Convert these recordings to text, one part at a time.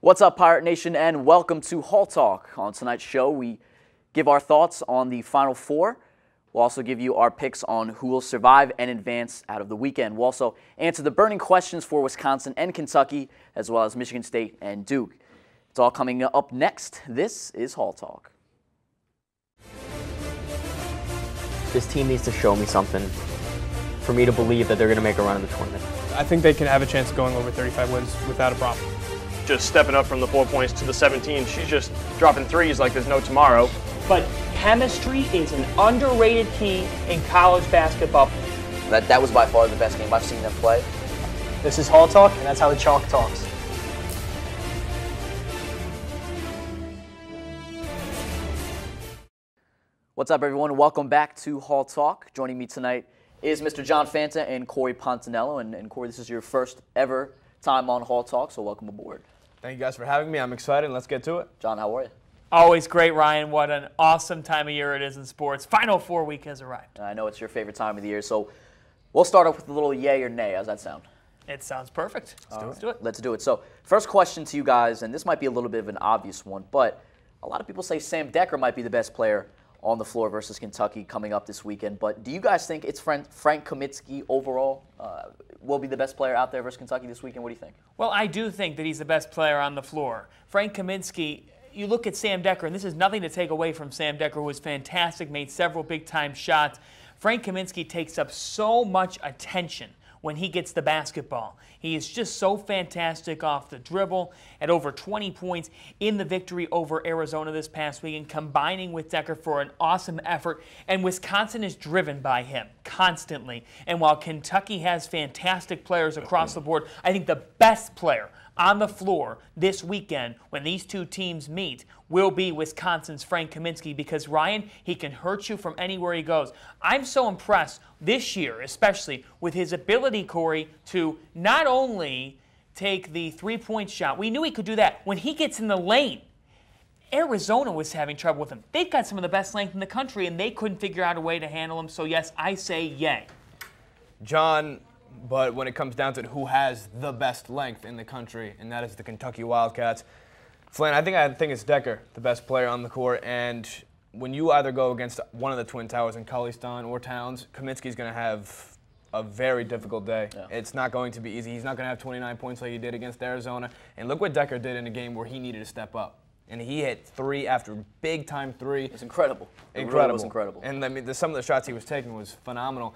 What's up, Pirate Nation, and welcome to Hall Talk. On tonight's show, we give our thoughts on the Final Four. We'll also give you our picks on who will survive and advance out of the weekend. We'll also answer the burning questions for Wisconsin and Kentucky, as well as Michigan State and Duke. It's all coming up next. This is Hall Talk. This team needs to show me something for me to believe that they're going to make a run in the tournament. I think they can have a chance of going over 35 wins without a problem. Just stepping up from the four points to the 17. She's just dropping threes like there's no tomorrow. But chemistry is an underrated key in college basketball. That, that was by far the best game I've seen them play. This is Hall Talk, and that's how the chalk talks. What's up, everyone? Welcome back to Hall Talk. Joining me tonight is Mr. John Fanta and Cory Pontarollo. And, and Cory, this is your first ever time on Hall Talk, so welcome aboard. Thank you guys for having me. I'm excited. Let's get to it. John, how are you? Always great, Ryan. What an awesome time of year it is in sports. Final four week has arrived. I know it's your favorite time of the year, so we'll start off with a little yay or nay. How's that sound? It sounds perfect. Let's, do, Let's do it. Let's do it. So, first question to you guys, and this might be a little bit of an obvious one, but a lot of people say Sam Dekker might be the best player on the floor versus Kentucky coming up this weekend. But do you guys think it's Frank, Frank Kaminsky overall uh, will be the best player out there versus Kentucky this weekend? What do you think? Well, I do think that he's the best player on the floor. Frank Kaminsky, you look at Sam Dekker, and this is nothing to take away from Sam Dekker, who was fantastic, made several big time shots. Frank Kaminsky takes up so much attention when he gets the basketball. He is just so fantastic off the dribble at over 20 points in the victory over Arizona this past weekend, combining with Dekker for an awesome effort. And Wisconsin is driven by him constantly. And while Kentucky has fantastic players across the board, I think the best player on the floor this weekend when these two teams meet will be Wisconsin's Frank Kaminsky because Ryan, he can hurt you from anywhere he goes. I'm so impressed this year, especially with his ability, Cory, to not only take the three point shot, we knew he could do that. When he gets in the lane, Arizona was having trouble with him. They've got some of the best length in the country, and they couldn't figure out a way to handle him. So, yes, I say yay. John, but when it comes down to it, who has the best length in the country, and that is the Kentucky Wildcats. Flynn, I think I think it's Dekker, the best player on the court, and when you either go against one of the Twin Towers in Cauley-Stein or Towns, Kaminsky's going to have a very difficult day. Yeah. It's not going to be easy. He's not going to have 29 points like he did against Arizona. And look what Dekker did in a game where he needed to step up. And he hit three after big time three. It's incredible. Incredible. It really was incredible. And I mean, the, some of the shots he was taking was phenomenal.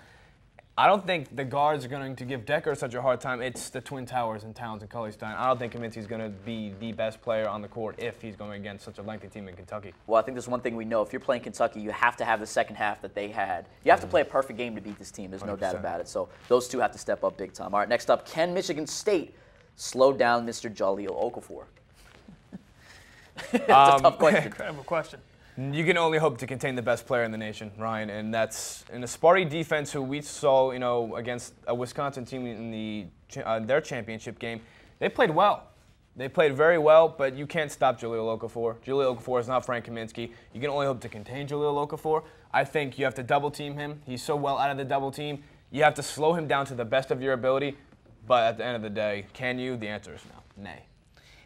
I don't think the guards are going to give Dekker such a hard time. It's the Twin Towers and Towns and Cauley-Stein. I don't think Kaminsky's going to be the best player on the court if he's going against such a lengthy team in Kentucky. Well, I think there's one thing we know. If you're playing Kentucky, you have to have the second half that they had. You have mm-hmm. to play a perfect game to beat this team. There's no 100%. doubt about it. So those two have to step up big time. All right, next up, can Michigan State slow down Mr. Jahlil Okafor? That's um, a tough question. Incredible question. You can only hope to contain the best player in the nation, Ryan, and that's in a Sparty defense who we saw, you know, against a Wisconsin team in the uh, their championship game. They played well. They played very well, but you can't stop Jahlil Okafor. Jahlil Okafor is not Frank Kaminsky. You can only hope to contain Jahlil Okafor. I think you have to double team him. He's so well out of the double team. You have to slow him down to the best of your ability. But at the end of the day, can you? The answer is no. Nay.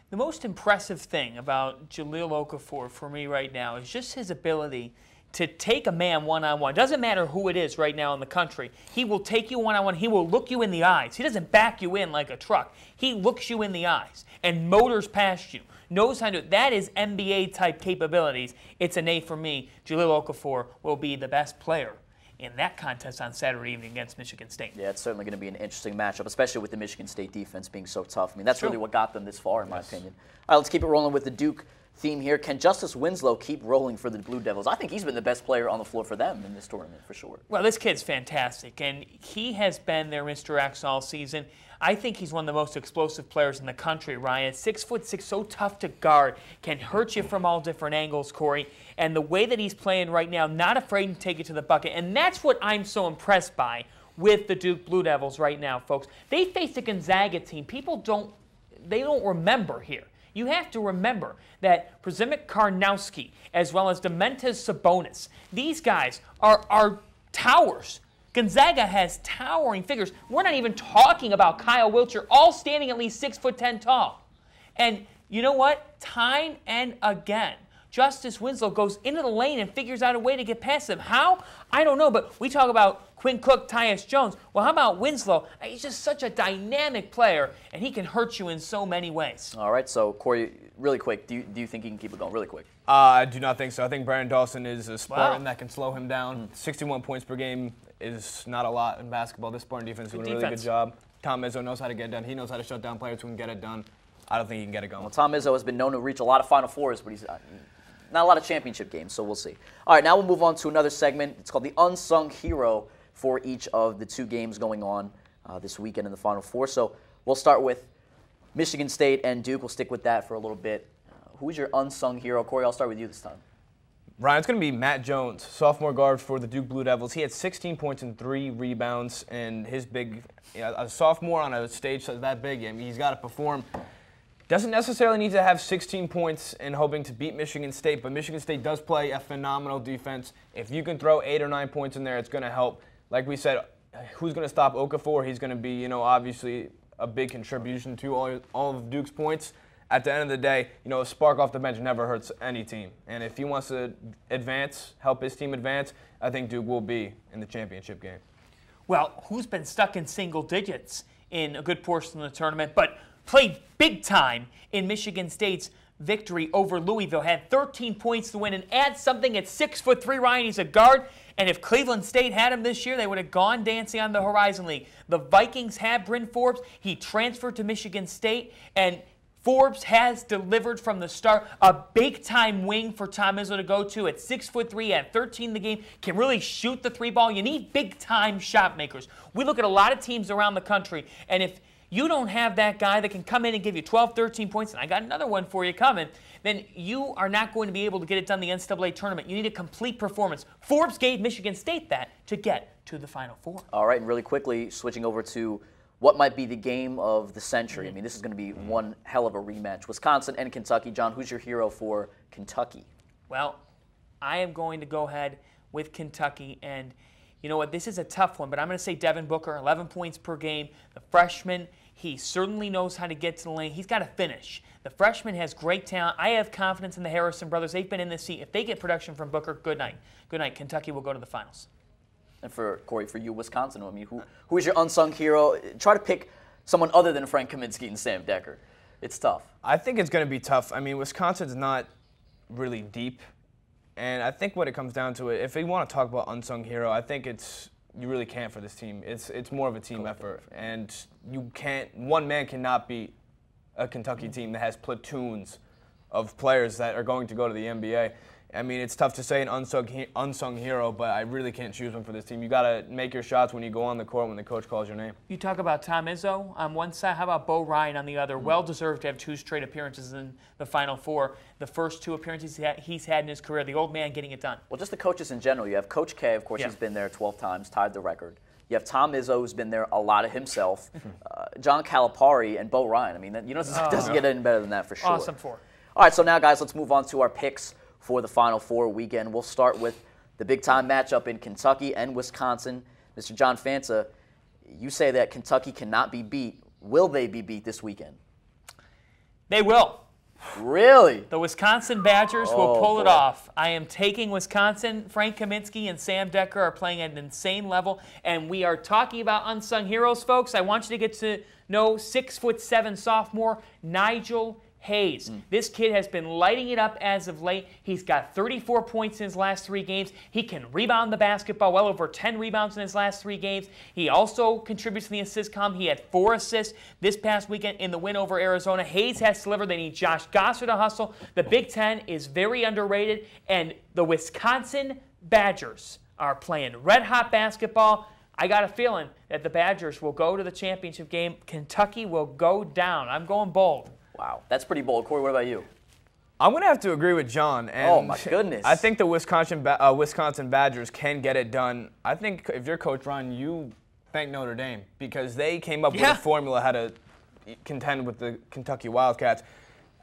The most impressive thing about Jahlil Okafor for me right now is just his ability to take a man one on one. Doesn't matter who it is right now in the country. He will take you one on one. He will look you in the eyes. He doesn't back you in like a truck. He looks you in the eyes and motors past you. Knows how to. That is NBA type capabilities. It's an A for me. Jahlil Okafor will be the best player in that contest on Saturday evening against Michigan State. Yeah, it's certainly going to be an interesting matchup, especially with the Michigan State defense being so tough. I mean, that's really what got them this far, in yes. my opinion. All right, let's keep it rolling with the Duke theme here. Can Justice Winslow keep rolling for the Blue Devils? I think he's been the best player on the floor for them in this tournament, for sure. Well, this kid's fantastic, and he has been their Mr. X all season. I think he's one of the most explosive players in the country, Ryan. Six foot six, so tough to guard, can hurt you from all different angles, Cory. And the way that he's playing right now, not afraid to take it to the bucket. And that's what I'm so impressed by with the Duke Blue Devils right now, folks. They faced a Gonzaga team. People don't they don't remember here. You have to remember that Przemek Karnowski, as well as Domantas Sabonis, these guys are, are towers Gonzaga has towering figures. We're not even talking about Kyle Wiltjer, all standing at least six foot ten tall. And you know what? Time and again, Justice Winslow goes into the lane and figures out a way to get past him. How? I don't know, but we talk about Quinn Cook, Tyus Jones. Well, how about Winslow? He's just such a dynamic player, and he can hurt you in so many ways. All right, so Cory, really quick, do you, do you think he can keep it going? Really quick. Uh, I do not think so. I think Branden Dawson is a Spartan Wow. that can slow him down. 61 points per game is not a lot in basketball. This Spartan defense is doing a really good job. Tom Izzo knows how to get it done. He knows how to shut down players who can get it done. I don't think he can get it going. Well, Tom Izzo has been known to reach a lot of Final Fours, but he's uh, not a lot of championship games, so we'll see. All right, now we'll move on to another segment. It's called the Unsung Hero for each of the two games going on uh, this weekend in the Final Four. So we'll start with Michigan State and Duke. We'll stick with that for a little bit. Uh, who's your unsung hero? Cory, I'll start with you this time. Ryan, it's going to be Matt Jones, sophomore guard for the Duke Blue Devils. He had 16 points and three rebounds, and his big, you know, a sophomore on a stage that big, I mean, he's got to perform. Doesn't necessarily need to have 16 points and hoping to beat Michigan State, but Michigan State does play a phenomenal defense. If you can throw eight or nine points in there, it's going to help. Like we said, who's going to stop Okafor? He's going to be, you know, obviously a big contribution to all, all of Duke's points. At the end of the day, you know, a spark off the bench never hurts any team. And if he wants to advance, help his team advance, I think Duke will be in the championship game. Well, who's been stuck in single digits in a good portion of the tournament, but played big time in Michigan State's victory over Louisville? Had 13 points to win and add something at six foot three. Ryan, he's a guard. And if Cleveland State had him this year, they would have gone dancing on the Horizon League. The Vikings had Bryn Forbes. He transferred to Michigan State, and Forbes has delivered from the start. A big time wing for Tom Izzo to go to at six foot three, at 13 the game, can really shoot the three ball. You need big time shot makers. We look at a lot of teams around the country, and if you don't have that guy that can come in and give you 12, 13 points, and I got another one for you coming, then you are not going to be able to get it done in the NCAA tournament. You need a complete performance. Forbes gave Michigan State that to get to the Final Four. All right, and really quickly, switching over to what might be the game of the century. I mean, this is going to be one hell of a rematch. Wisconsin and Kentucky. John, who's your hero for Kentucky? Well, I am going to go ahead with Kentucky. And you know what? This is a tough one, but I'm going to say Devin Booker, 11 points per game. The freshman, he certainly knows how to get to the lane. He's got to finish. The freshman has great talent. I have confidence in the Harrison brothers. They've been in this seat. If they get production from Booker, good night. Good night. Kentucky will go to the finals. And for Cory, for you, Wisconsin. I mean, who who is your unsung hero? Try to pick someone other than Frank Kaminsky and Sam Dekker. It's tough. I think it's going to be tough. I mean, Wisconsin's not really deep, and I think when it comes down to it, if we want to talk about unsung hero, I think it's you really can't for this team. It's it's more of a team effort, and you can't. One man cannot beat a Kentucky team that has platoons of players that are going to go to the NBA. I mean, it's tough to say an unsung he- unsung hero, but I really can't choose one for this team. You got to make your shots when you go on the court when the coach calls your name. You talk about Tom Izzo on one side. How about Bo Ryan on the other? Well deserved to have two straight appearances in the Final Four. The first two appearances he's had in his career. The old man getting it done. Well, just the coaches in general. You have Coach K, of course, Yeah. he's been there 12 times, tied the record. You have Tom Izzo, who's been there a lot of himself. uh, John Calipari and Bo Ryan. I mean, you know, it doesn't get any better than that for sure. Awesome four. All right, so now, guys, let's move on to our picks for the Final Four weekend. We'll start with the big time matchup in Kentucky and Wisconsin. Mr. John Fanta, you say that Kentucky cannot be beat. Will they be beat this weekend? They will. Really? The Wisconsin Badgers will Oh, pull it off. I am taking Wisconsin. Frank Kaminsky and Sam Dekker are playing at an insane level, and we are talking about unsung heroes, folks. I want you to get to know six foot seven sophomore Nigel Hayes. Mm. This kid has been lighting it up as of late. He's got 34 points in his last three games. He can rebound the basketball, well over 10 rebounds in his last three games. He also contributes in the assist column. He had four assists this past weekend in the win over Arizona. Hayes has delivered. They need Josh Gasser to hustle. The Big Ten is very underrated, and the Wisconsin Badgers are playing red hot basketball. I got a feeling that the Badgers will go to the championship game. Kentucky will go down. I'm going bold. Wow, that's pretty bold. Cory, what about you? I'm gonna have to agree with John. And Oh, my goodness. I think the Wisconsin uh, Wisconsin Badgers can get it done. I think if you're Coach Ron, you thank Notre Dame because they came up Yeah. with a formula how to contend with the Kentucky Wildcats.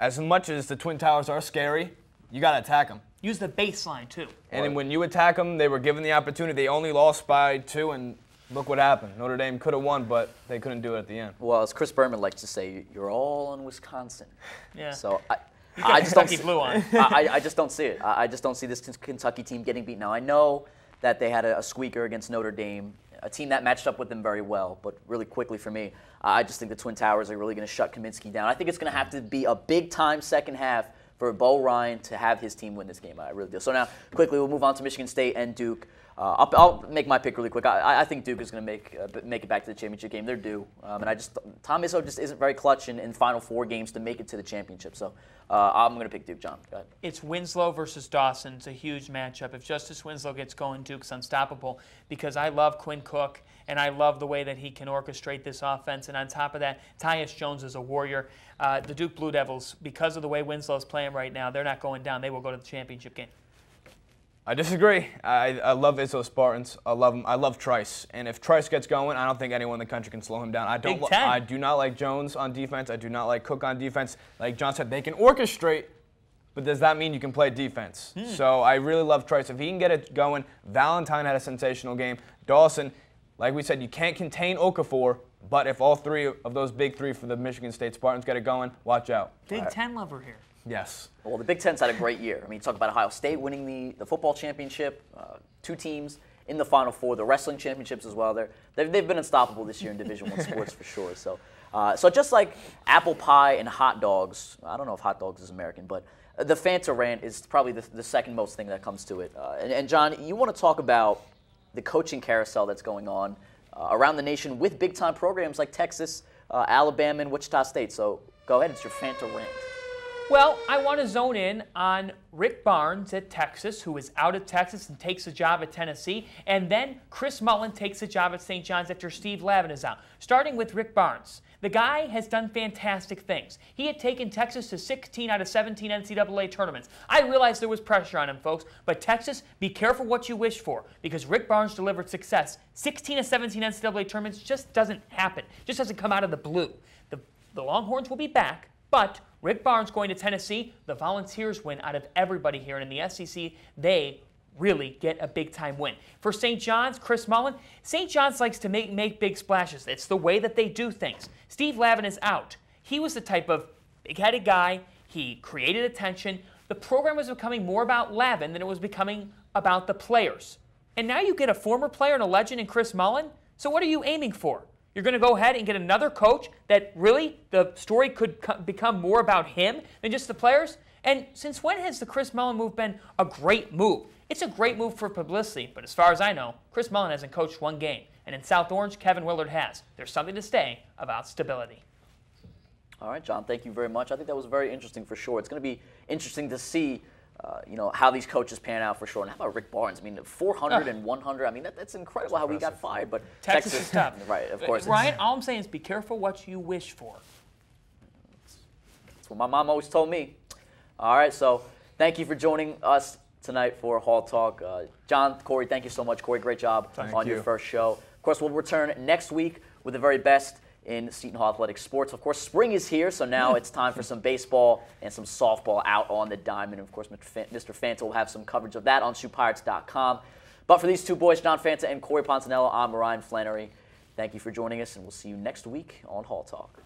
As much as the Twin Towers are scary, you gotta attack them. Use the baseline, too. And then when you attack them, they were given the opportunity. They only lost by two, and look what happened. Notre Dame could have won, but they couldn't do it at the end. Well, as Chris Berman likes to say, you're all on Wisconsin. Yeah. So I, I just don't Kentucky see, blue on. I, I just don't see it. I, I just don't see this Kentucky team getting beat. Now I know that they had a, a squeaker against Notre Dame, a team that matched up with them very well. But really quickly for me, I just think the Twin Towers are really going to shut Kaminsky down. I think it's going to have to be a big time second half for Bo Ryan to have his team win this game. I really do. So now quickly we'll move on to Michigan State and Duke. Uh, I'll, I'll, make my pick really quick. I, I think Duke is going to make uh, make it back to the championship game. They're due, um, and I just Tom Izzo just isn't very clutch in, in Final Four games to make it to the championship. So uh, I'm going to pick Duke. John. It's Winslow versus Dawson. It's a huge matchup. If Justice Winslow gets going, Duke's unstoppable because I love Quinn Cook and I love the way that he can orchestrate this offense. And on top of that, Tyus Jones is a warrior. Uh, the Duke Blue Devils, because of the way Winslow's playing right now, they're not going down. They will go to the championship game. I disagree. I, I love Izzo Spartans. I love him. I love Trice. And if Trice gets going, I don't think anyone in the country can slow him down. I don't. Ten. I do not like Jones on defense. I do not like Cook on defense. Like John said, they can orchestrate, but does that mean you can play defense? Hmm. So I really love Trice. If he can get it going, Valentine had a sensational game. Dawson, like we said, you can't contain Okafor. But if all three of those big three for the Michigan State Spartans get it going, watch out. Big Ten lover here. Yes. Well, the Big Ten's had a great year. I mean, you talk about Ohio State winning the, the football championship, uh, two teams in the Final Four, the wrestling championships as well. They're, they've, they've been unstoppable this year in Division One sports for sure. So, uh, so just like apple pie and hot dogs, I don't know if hot dogs is American, but the Fanta rant is probably the, the second most thing that comes to it. Uh, and, and John, you want to talk about the coaching carousel that's going on uh, around the nation with big time programs like Texas, uh, Alabama, and Wichita State. So go ahead, it's your Fanta rant. Well, I want to zone in on Rick Barnes at Texas, who is out of Texas and takes a job at Tennessee, and then Chris Mullin takes a job at St. John's after Steve Lavin is out. Starting with Rick Barnes. The guy has done fantastic things. He had taken Texas to 16 out of 17 NCAA tournaments. I realize there was pressure on him, folks, but Texas, be careful what you wish for because Rick Barnes delivered success. 16 of 17 NCAA tournaments just doesn't happen, just doesn't come out of the blue. The, the Longhorns will be back, but Rick Barnes going to Tennessee, the Volunteers win out of everybody here. And in the SEC, they really get a big time win. For St. John's, Chris Mullin, St. John's likes to make, make big splashes. It's the way that they do things. Steve Lavin is out. He was the type of big headed guy, he created attention. The program was becoming more about Lavin than it was becoming about the players. And now you get a former player and a legend in Chris Mullen. So what are you aiming for? You're going to go ahead and get another coach that really the story could co- become more about him than just the players? And since when has the Chris Mullin move been a great move? It's a great move for publicity, but as far as I know, Chris Mullin hasn't coached one game. And in South Orange, Kevin Willard has. There's something to say about stability. All right, John, thank you very much. I think that was very interesting for sure. It's going to be interesting to see, uh, you know, how these coaches pan out for sure. And how about Rick Barnes? I mean, 400 and 100. I mean, that, that's incredible how he got fired. But Texas, is tough. right? Of course. Ryan, all I'm saying is be careful what you wish for. That's what my mom always told me. All right, so thank you for joining us tonight for Hall Talk. Uh, John, Cory, thank you so much. Cory, great job on your first show. Of course, we'll return next week with the very best in Seton Hall Athletic Sports. Of course, spring is here, so now it's time for some baseball and some softball out on the diamond. And Of course, Mr. Fan- Fanta will have some coverage of that on SHUPirates.com. But for these two boys, John Fanta and Cory Pontarollo, I'm Ryan Flannery. Thank you for joining us, and we'll see you next week on Hall Talk.